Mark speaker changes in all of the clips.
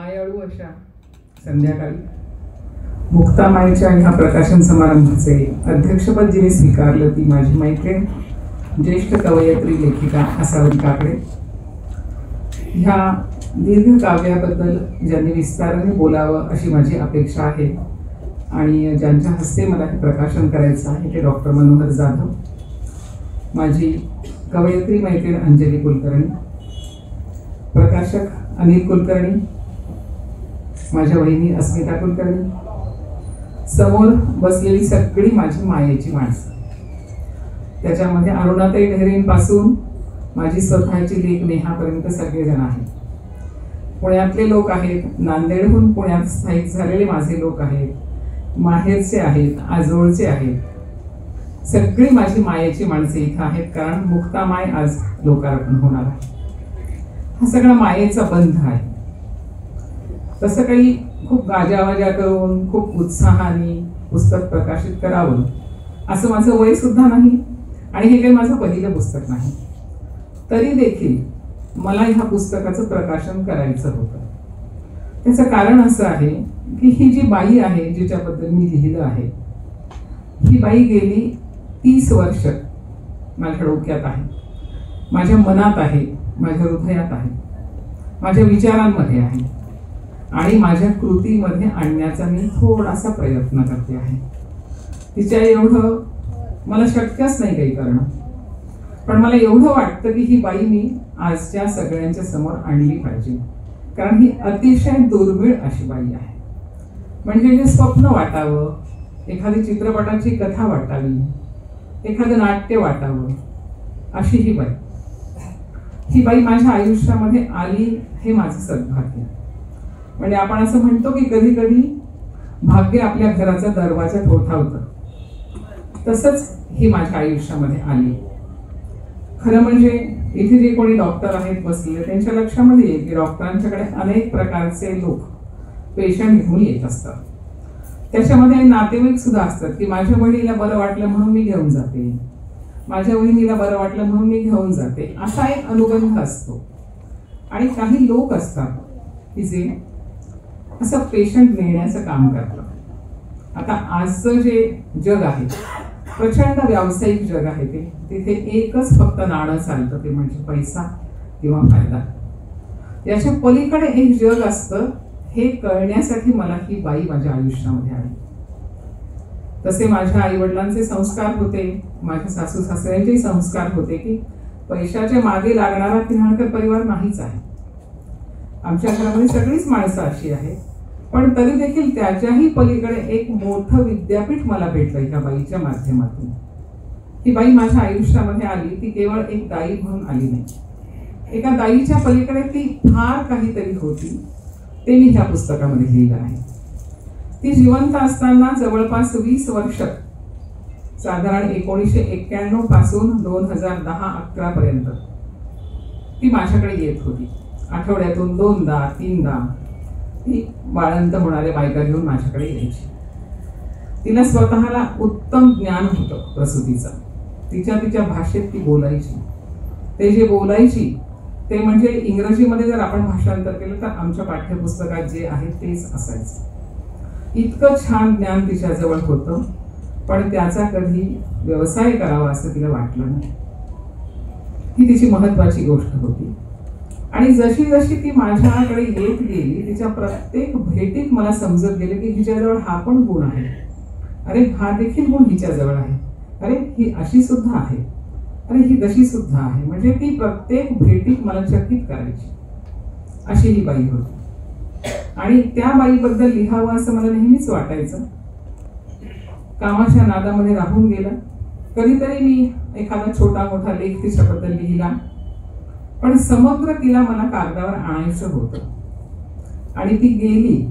Speaker 1: मायाळू अशा संध्याकाळी. मुक्तामाईच्या ह्या प्रकाशन समारंभाचे अध्यक्षपद जिने स्वीकारलं ती माझी मैत्रीण ज्येष्ठ कवयत्री लेखिका आसावरी काकडे. ह्या दीर्घ काव्याबद्दल ज्यांनी विस्ताराने बोलावं अशी माझी अपेक्षा आहे आणि ज्यांच्या हस्ते मला हे प्रकाशन करायचं आहे ते डॉक्टर मनोहर जाधव माझी कवयत्री मैत्रीण अंजली कुलकर्णी प्रकाशक अनिल कुलकर्णी माझ्या वहिनी अस्मिता कुलकर्णी. समोर बसलेली सगळी माझी मायेची माणसं. त्याच्यामध्ये अरुणाताई ढेरेंपासून माझी स्वतःची लेख नेहापर्यंत सगळेजण आहेत. पुण्यातले लोक आहेत नांदेडहून पुण्यात स्थायिक झालेले माझे लोक आहेत माहेरचे आहेत आजोळचे आहेत. सगळी माझी मायेची माणसे इथं आहेत कारण मुक्तामाय आज लोकार्पण होणार आहे. हा सगळा मायेचा बंध आहे. तसं काही खूप गाजावाजा करून खूप उत्साहाने पुस्तक प्रकाशित करावं असं माझं वय सुद्धा नाही आणि हे काही माझं पहिलं पुस्तक नाही. तरी देखील मला ह्या पुस्तकाचं प्रकाशन करायचं होतं. त्याचं कारण असं आहे की ही जी बाई आहे जिच्याबद्दल मी लिहिलं आहे ही बाई गेली तीस वर्ष माझ्या डोक्यात आहे माझ्या मनात आहे माझ्या हृदयात आहे माझ्या विचारांमध्ये आहे. आणि माझ्या कृतीमध्ये आणण्याचा मी थोडासा प्रयत्न करते आहे. तिच्या एवढं मला शक्यच नाही काही करणं. पण मला एवढं वाटतं की ही बाई मी आजच्या सगळ्यांच्या समोर आणली पाहिजे. कारण ही अतिशय दुर्मिळ अशी बाई आहे. म्हणजे जे स्वप्न वाटावं एखादी चित्रपटाची कथा वाटावी एखादं नाट्य वाटावं अशी ही बाई. ही बाई माझ्या आयुष्यामध्ये आली हे माझं सद्भाग्य. म्हणजे आपण असं म्हणतो की कधी कधी भाग्य आपल्या घराचा दरवाजा ठोठावतं तसंच ही माझ्या आयुष्यामध्ये आली. खरं म्हणजे इथे जे कोणी डॉक्टर आहेत बसलेले त्यांच्या लक्षामध्ये येईल की डॉक्टरांच्याकडे अनेक प्रकारचे लोक पेशंट घेऊन येत असतात. त्याच्यामध्ये नातेवाईक सुद्धा असतात की माझ्या बहिणीला बरं वाटलं म्हणून मी घेऊन जाते. माझ्या बहिणीला बरं वाटलं म्हणून मी घेऊन जाते. असा एक अनुबंध असतो. आणि काही लोक असतात की जे असं पेशंट नेण्याचं काम करतात आता आजचं जे जग आहे प्रचंड व्यावसायिक जग आहे ते तिथे एकच फक्त नाणं चालतं ते म्हणजे पैसा किंवा फायदा. याच्या पलीकडे एक जग असतं हे कळण्यासाठी मला ही बाई माझ्या आयुष्यामध्ये आली. तसे माझ्या आई वडिलांचे संस्कार होते माझ्या सासू सासऱ्यांचे संस्कार होते की पैशाच्या मागे लागणारा किराणकर परिवार नाहीच आहे. आमच्या घरामध्ये सगळीच माणसं अशी आहेत पण तरी देखील त्याच्याही पलीकडे एक मोठं विद्यापीठ मला भेटलं ह्या बाईच्या माध्यमातून. ही बाई माझ्या आयुष्यामध्ये आली ती केवळ एक दाई म्हणून आली नाही. एका दाईच्या पलीकडे ती फार काहीतरी होती ते मी ह्या पुस्तकामध्ये लिहिलं आहे. ती जिवंत असताना जवळपास वीस वर्ष साधारण एकोणीसशे एक्क्याण्णवपासून दोन हजार दहा अकरा पर्यंत ती माझ्याकडे येत होती. आठवड्यातून दोनदा तीनदा ती बाळंत होणाऱ्या बायका घेऊन माझ्याकडे यायची. तिला स्वतःला उत्तम ज्ञान होतं प्रसूतीचं. तिच्या तिच्या भाषेत ती बोलायची. ते जे बोलायची ते म्हणजे इंग्रजीमध्ये जर आपण भाषांतर केलं तर आमच्या पाठ्यपुस्तकात जे आहे तेच असायचं. इतकं छान ज्ञान तिच्याजवळ होतं पण त्याचा कधी व्यवसाय करावा असं तिला वाटलं नाही. ही तिची महत्वाची गोष्ट होती. आणि जशी जशी ती माझ्याकडे येत गेली तिच्या प्रत्येक भेटीत मला समजत गेलं की हिच्याजवळ हा पण गुण आहे. अरे हा देखील गुण हिच्याजवळ आहे. अरे ही अशी सुद्धा आहे. अरे ही तशी सुद्धा आहे. म्हणजे ती प्रत्येक भेटीत मला चकित करायची. अशी ही बाई होती. आणि त्या बाईबद्दल लिहावं असं मला नेहमीच वाटायचं. कामाच्या नादामध्ये राहून गेलं. कधीतरी मी एखादा छोटा मोठा लेख तिच्याबद्दल लिहिला. पण समग्र तिला मला कागदावर आणायचं होतं. आणि ती गेली.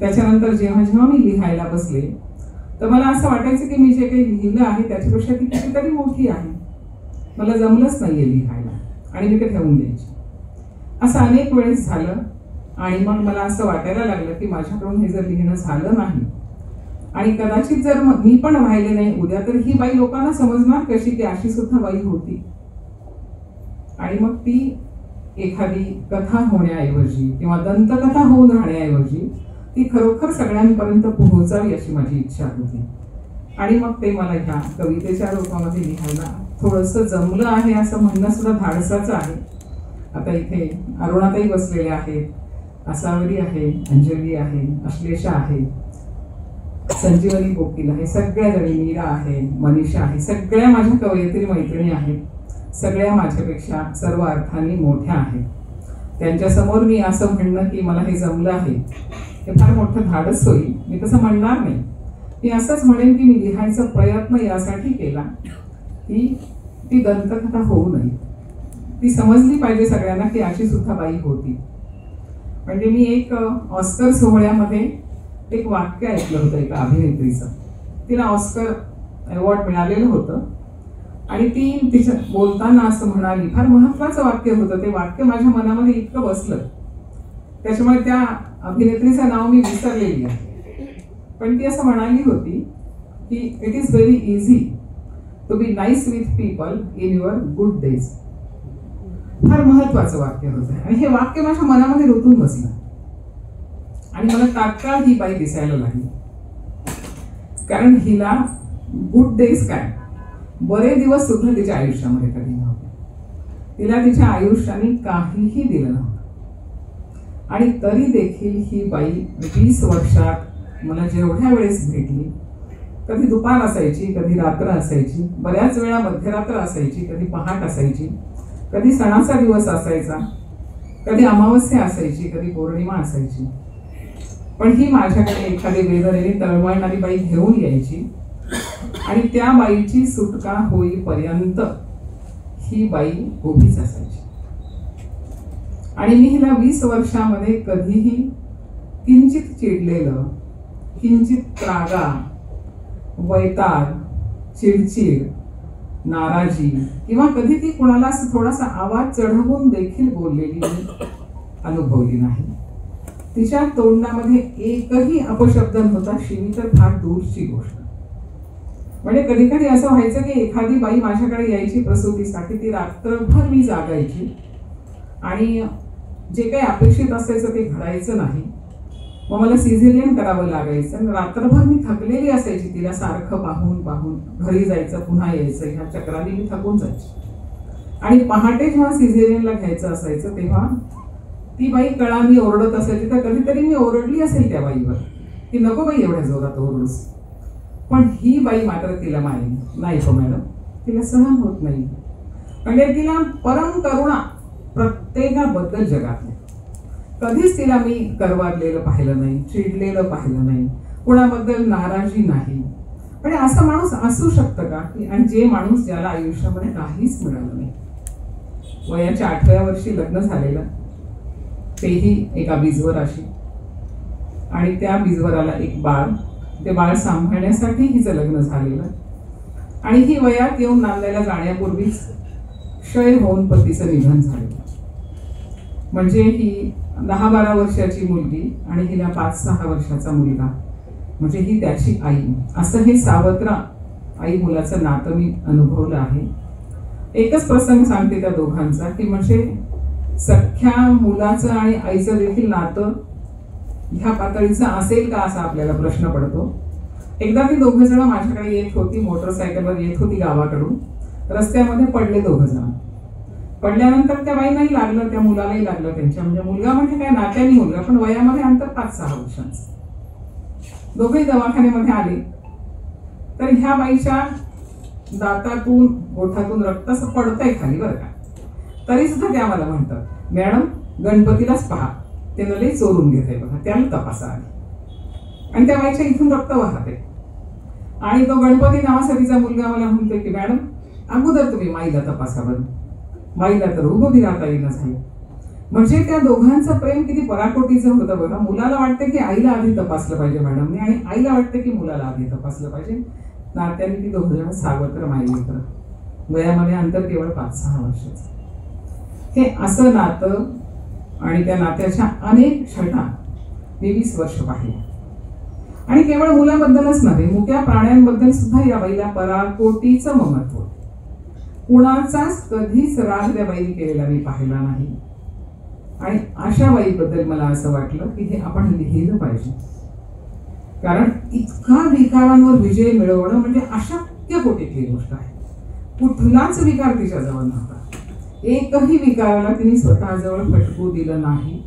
Speaker 1: त्याच्यानंतर जेव्हा जेव्हा मी लिहायला बसले तर मला असं वाटायचं की मी जे काही लिहिलं आहे त्याच्यापेक्षा ती कितीतरी मोठी आहे. मला जमलंच नाहीये लिहायला. आणि मी ते ठेवून द्यायची. असं अनेक वेळेस झालं. आणि मग मला असं वाटायला लागलं की माझ्याकडून हे जर लिहिणं झालं नाही आणि कदाचित जर मग मी पण राहिले नाही उद्या तर ही बाई लोकांना समजणार कशी की अशी सुद्धा बाई होती. आणि मग ती एखादी कथा होण्याऐवजी किंवा दंतकथा होऊन राहण्याऐवजी ती खरोखर सगळ्यांपर्यंत पोहोचावी अशी माझी इच्छा होती. आणि मग ते मला ह्या कवितेच्या रूपामध्ये लिहायला थोडंसं जमलं आहे असं म्हणणं सुद्धा धाडसाचं आहे. आता इथे अरुणाताई बसलेल्या आहेत आसावरी आहे अंजली आहे अश्लेषा आहे संजीवनी कोकिल आहे सगळ्या जणी मीरा आहे मनीषा आहे सगळ्या माझ्या कवयित्री मैत्रिणी आहेत. सगळ्या माझ्यापेक्षा सर्व अर्थाने मोठ्या आहेत. त्यांच्यासमोर मी असं म्हणणं की मला हे जमलं आहे हे फार मोठं धाडस होईल. मी तसं म्हणणार नाही. मी असंच म्हणेन की मी लिहायचा प्रयत्न यासाठी केला की ती दंतकथा होऊ नये. ती समजली पाहिजे सगळ्यांना की अशी सुद्धा बाई होती. म्हणजे मी एक ऑस्कर सोहळ्यामध्ये एक वाक्य ऐकलं होतं एका अभिनेत्रीचं. तिला ऑस्कर अवॉर्ड मिळालेलं होतं. आणि ती तिच्या बोलताना असं म्हणाली. फार महत्वाचं वाक्य होतं. ते वाक्य माझ्या मनामध्ये इतकं बसलं. त्याच्यामुळे त्या अभिनेत्रीचं नाव मी विसरलेली आहे. पण ती असं म्हणाली होती की it is very easy to be nice with people in your good days फार महत्वाचं वाक्य होतं. आणि हे वाक्य माझ्या मनामध्ये रुतून बसलं. आणि मला तात्काळ ही बाई दिसायला लागली. कारण हिला गुड डेज काय? बरे दिवस सुद्धा तिच्या आयुष्यामध्ये कधी नव्हते. तिला तिच्या आयुष्याने काहीही दिलं नव्हतं. आणि तरी देखील ही बाई वीस वर्षात मला जेवढ्या वेळेस भेटली कधी दुपार असायची कधी रात्र असायची बऱ्याच वेळा मध्यरात्र असायची कधी पहाट असायची कधी सणाचा दिवस असायचा कधी अमावस्या असायची कधी पौर्णिमा असायची. पण ही माझ्याकडे एखादी वेदनेने तळमळणारी बाई घेऊन यायची आणि त्या बाईची सुटका होईपर्यंत ही बाई उभीच असायची. आणि मी हिला वीस वर्षामध्ये कधीही किंचित चिडलेलं किंचित त्रागा वैताग चिडचिड नाराजी किंवा कधी ती कोणाला थोडासा आवाज चढवून देखील बोललेली मी अनुभवली नाही. तिच्या तोंडामध्ये एकही अपशब्द नव्हता शिवी तर फार दूरची गोष्ट. म्हणजे कधी कधी असं व्हायचं की एखादी बाई माझ्याकडे यायची प्रसूतीसाठी ती रात्रभर मी जागायची आणि जे काही अपेक्षित असायचं ते घडायचं नाही. मग मला सिझेरियन करावं लागायचं आणि रात्रभर मी थकलेली असायची तिला सारखं पाहून पाहून. घरी जायचं पुन्हा यायचं ह्या चक्राने मी थकून जायची. आणि पहाटे जेव्हा सिझेरियनला घ्यायचं असायचं तेव्हा ती बाई कळा मी ओरडत असायची. तर कधीतरी मी ओरडली असेल त्या बाईवर. की नको बाई एवढ्या जोरात ओरडूस. पण ही बाई मात्र तिला मारेल नाही हो मॅडम. तिला सहन होत नाही. म्हणजे तिला परम करुणा प्रत्येकाबद्दल जगातल्या कधीच तिला मी करवारलेलं पाहिलं नाही चिडलेलं पाहिलं नाही. कुणाबद्दल नाराजी नाही. म्हणजे असं माणूस असू शकतं का? की आणि जे माणूस ज्याला आयुष्यामध्ये काहीच मिळालं नाही. वयाच्या आठव्या वर्षी लग्न झालेलं. तेही एका बीजवराशी आणि त्या बीजवराला एक बाळ. ते बाळ सांभाळण्यासाठी हिचं लग्न झालेलं आणि ही वयात येऊन नांदायला जाण्यापूर्वीच क्षय होऊन पतीचं निधन झालं. म्हणजे ही दहा बारा वर्षाची मुलगी आणि हिला पाच सहा वर्षाचा मुलगा. म्हणजे ही त्याची आई. असं हे सावत्र आई मुलाचं नातं मी अनुभवलं आहे. एकच प्रसंग सांगते त्या दोघांचा की म्हणजे सख्या मुलाचं आणि आईचं देखील नातं ह्या पातळीचं असेल का असा आपल्याला प्रश्न पडतो. एकदा ती दोघं जण माझ्याकडे येत होती मोटरसायकलवर येत होती गावाकडून. रस्त्यामध्ये पडले दोघं जण. पडल्यानंतर त्या बाईलाही लागलं त्या मुलालाही लागलं त्यांच्या. म्हणजे मुलगा म्हणजे काय नात्याने मुलगा पण वयामध्ये अंतर पाच सहा वर्षांचं. दोघेही दवाखान्यामध्ये आले. तर ह्या बाईच्या दातातून गोठातून रक्त असं पडतंय खाली बरं का. तरी सुद्धा त्या मला म्हणतात मॅडम गणपतीलाच पहा. ते लई चोरून घेते बघा त्याला तपासा आली आणि त्या बाईच्या इथून रक्त वाहते आणि तो गणपती नावासाठीचा मुलगा मला म्हणतोय की मॅडम अगोदर तुम्ही माईला तपासा बरं. माईला तर उभं राहता येईना झालं. म्हणजे त्या दोघांचं प्रेम किती पराकोटीचं होतं बघा. मुलाला वाटतं की आईला आधी तपासलं पाहिजे मॅडमने आणि आईला वाटतं की मुलाला आधी तपासलं पाहिजे. नात्याने ती दोघ जण सावत्र माई वयामध्ये अंतर केवळ पाच सहा वर्षाचं. हे असं नातं आणि त्या नात्याच्या अनेक छटा मी वीस वर्ष पाहिल्या. आणि केवळ मुलाबद्दलच नव्हे मुक्या प्राण्यांबद्दल सुद्धा या बाईला पराकोटीचं ममत्व कुणाचाच कधीच राग त्या बाईने केलेला मी पाहिला नाही. आणि अशा बाईबद्दल मला असं वाटलं की हे आपण लिहिलं पाहिजे. कारण इतका विकारांवर विजय मिळवणं म्हणजे अशक्य कोटीतली गोष्ट आहे. कुठलाच विकार तिच्याजवळ नव्हता. एकही विकाराला तिने स्वतःजवळ फटकू दिलं नाही.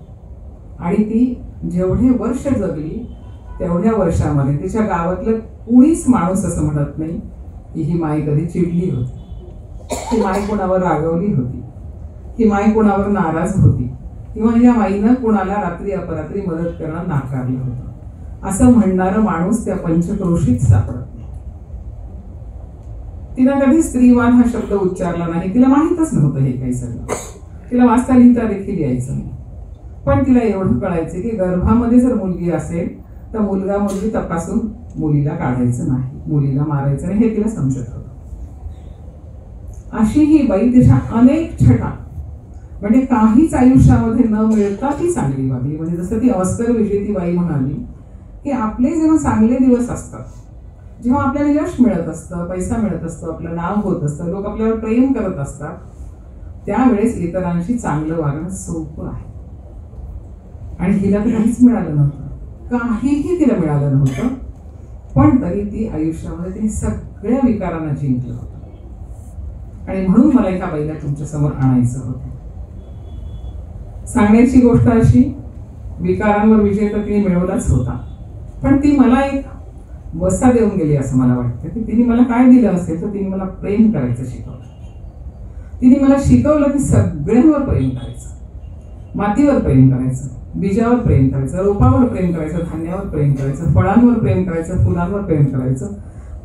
Speaker 1: आणि ती जेवढे वर्ष जगली तेवढ्या वर्षामध्ये तिच्या गावातलं कुणीच माणूस असं म्हणत नाही की ही माई कधी चिडली होती. ही माई कोणावर रागवली होती. ही माई कोणावर नाराज होती. किंवा या माईनं कोणाला रात्री अपरात्री मदत करणं नाकारलं होतं. असं म्हणणारं माणूस त्या पंचक्रोशीत सापडत. नाही तिनं कधी स्त्रीवाद हा शब्द उच्चारला नाही. तिला माहीतच नव्हतं हे काही सगळं. तिला वाचता लिहिता देखील यायचं नाही. पण तिला एवढं कळायचं की गर्भामध्ये जर मुलगी असेल तर मुलगा मुलगी तपासून मुलीला काढायचं नाही. मुलीला मारायचं नाही हे तिला समजत होतं. अशी ही बाई तिच्या अनेक छटा म्हणजे काहीच आयुष्यामध्ये न मिळता ती चांगली वागली. म्हणजे जसं ती अस्कर विजेती बाई म्हणाली की आपले जेव्हा चांगले दिवस असतात जेव्हा आपल्याला यश मिळत असतं पैसा मिळत असतो आपलं नाव होत असतं लोक आपल्यावर प्रेम करत असतात त्यावेळेस इतरांशी चांगलं वागणं सोपं आहे. आणि हिला काहीच मिळालं नव्हतं. काहीही तिला मिळालं नव्हतं. पण तरी ती आयुष्यामध्ये तिने सगळ्या विकारांना जिंकलं होतं. आणि म्हणून मला एका बाईला तुमच्यासमोर आणायचं होतं. सांगण्याची गोष्ट अशी विकारांवर विजय तर तिने मिळवलाच होता. पण ती मला एक वसा देऊन गेली असं मला वाटतं की तिने मला काय दिलं असेल तर तिने मला प्रेम करायचं शिकवलं. तिने मला शिकवलं की सगळ्यांवर प्रेम करायचं. मातीवर प्रेम करायचं बीजावर प्रेम करायचं रोपावर प्रेम करायचं धान्यावर प्रेम करायचं फळांवर प्रेम करायचं फुलांवर प्रेम करायचं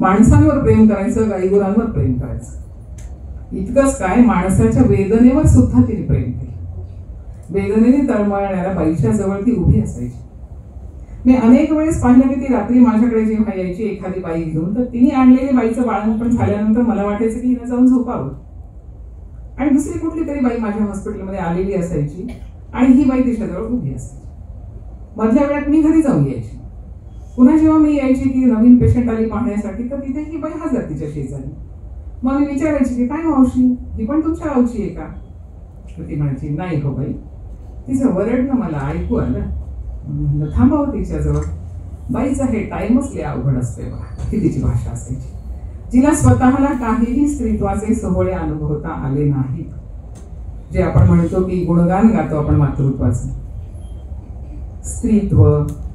Speaker 1: माणसांवर प्रेम करायचं गाईगुरांवर प्रेम करायचं. इतकंच काय माणसाच्या वेदनेवर सुद्धा तिने प्रेम केलं. वेदनेने तळमळणाऱ्या बाईच्या जवळ ती उभी असायची. मी अनेक वेळेस पाहिलं की ती रात्री माझ्याकडे जेव्हा यायची एखादी बाई घेऊन तर तिने आणलेली बाईचं बाळणपण झाल्यानंतर मला वाटायचं की हिनं जाऊन झोपावं. आणि दुसरी कुठली तरी बाई माझ्या हॉस्पिटलमध्ये आलेली असायची आणि ही बाई तिच्याजवळ उभी असायची. मधल्या वेळात मी घरी जाऊन यायची. पुन्हा जेव्हा मी यायची की नवीन पेशंट आली पाहण्यासाठी तर तिथे ही बाई हजर तिच्या शेजारी मग मी विचारायची की काय मावशी ही पण तुमच्या गावची आहे का? तर ती म्हणायची नाही हो बाई तिचं वरडणं मला ऐकू आलं. म्हणलं थांबावं तिच्याजवळ. बाईचं हे टाईमच लय अवघड असते बघा ही तिची भाषा असायची. जिला स्वतःला काहीही स्त्रीत्वाचे सोहळे अनुभवता आले नाहीत जे आपण म्हणतो की गुणगान गातो आपण मातृत्वाचं. स्त्रीत्व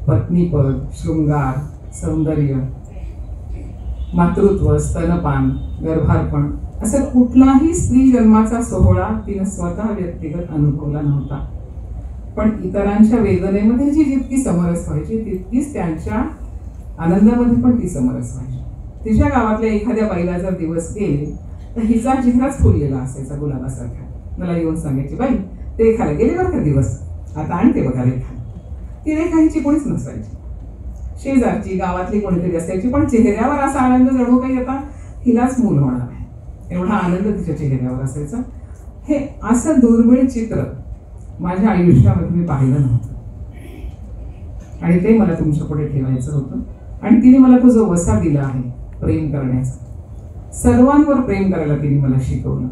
Speaker 1: पत्नीपद शृंगार सौंदर्य मातृत्व स्तनपान गर्भार्पण असा कुठलाही स्त्री जन्माचा सोहळा तिनं स्वतः व्यक्तिगत अनुभवला नव्हता. पण इतरांच्या वेदनेमध्ये जी जितकी समरस व्हायची तितकीच त्यांच्या आनंदामध्ये पण ती समरस व्हायची. तिच्या गावातल्या एखाद्या बाईला जर दिवस गेले तर हिचा चेहराच फुललेला असायचा गुलाबासारखा. मला येऊन सांगायची बाई ते रेखाला गेले बरं का दिवस? आता आणते बघा रेखा ती रेखा हिची कोणीच नसायची. शेजारची गावातली कोणीतरी असायची पण चेहऱ्यावर असा आनंद जणू काही आता हिलाच मूल होणार आहे एवढा आनंद तिच्या चेहऱ्यावर असायचा. हे असं दुर्मिळ चित्र माझ्या आयुष्यामध्ये मी पाहिलं नव्हतं. आणि ते मला तुमच्यापुढे ठेवायचं होतं. आणि तिने मला तो जो वसा दिला आहे प्रेम करण्याचा सर्वांवर प्रेम करायला तिने मला शिकवलं.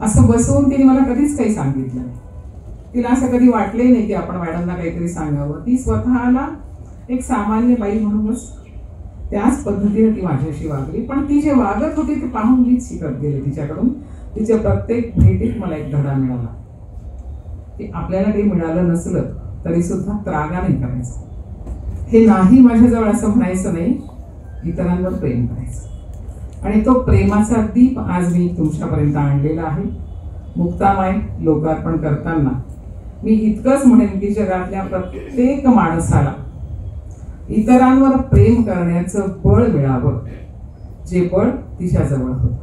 Speaker 1: असं बसवून तिने मला कधीच काही सांगितलं नाही. तिला असं कधी वाटलंही नाही की आपण मॅडमना काहीतरी सांगावं. ती स्वतःला एक सामान्य बाई म्हणूनच त्याच पद्धतीने ती माझ्याशी वागली. पण ती जे वागत होती ते पाहून मीच शिकत गेले तिच्याकडून. तिच्या प्रत्येक भेटीत मला एक धडा मिळाला. की आपल्याला काही मिळालं नसलं तरी सुद्धा त्रागा नाही करायचं. हे नाही माझ्याजवळ असं म्हणायचं नाही इतरांवर प्रेम करायचं. आणि तो प्रेमाचा दीप आज मी तुमच्यापर्यंत आणलेला आहे. मुक्तामाय लोकार्पण करताना मी इतकंच म्हणेन की जगातल्या प्रत्येक माणसाला इतरांवर प्रेम करण्याचं बळ मिळावं जे बळ तिच्याजवळ होतं.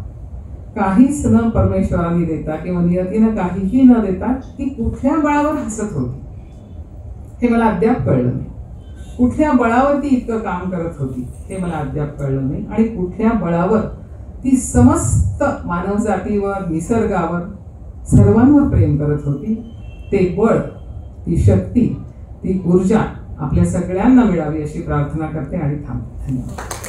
Speaker 1: काहीच न परमेश्वराने देता किंवा नियतीनं काहीही न देता ती कुठल्या बळावर हसत होती? हे मला अद्याप कळलं नाही. कुठल्या बळावर ती इतकं काम करत होती? हे मला अद्याप कळलं नाही. आणि कुठल्या बळावर ती समस्त मानवजातीवर निसर्गावर सर्वांवर प्रेम करत होती? ते बळ ती शक्ती ती ऊर्जा आपल्या सगळ्यांना मिळावी अशी प्रार्थना करते आणि थांबते. धन्यवाद.